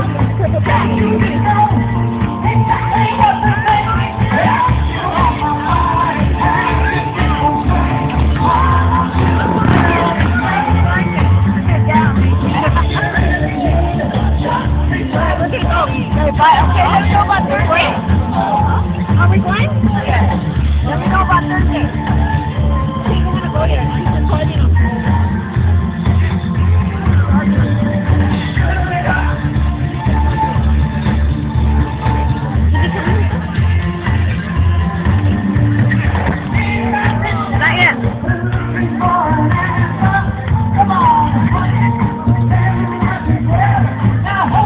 Purple No.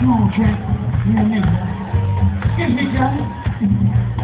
Come on, Jack. You're a. Excuse me, Johnny.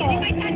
cái